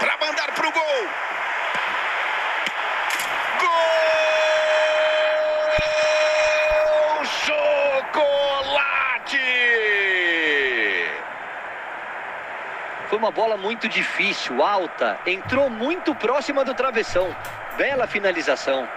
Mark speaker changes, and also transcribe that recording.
Speaker 1: para mandar pro gol. Gol! Chocolate!
Speaker 2: Foi uma bola muito difícil, alta, entrou muito próxima do travessão. Bela finalização.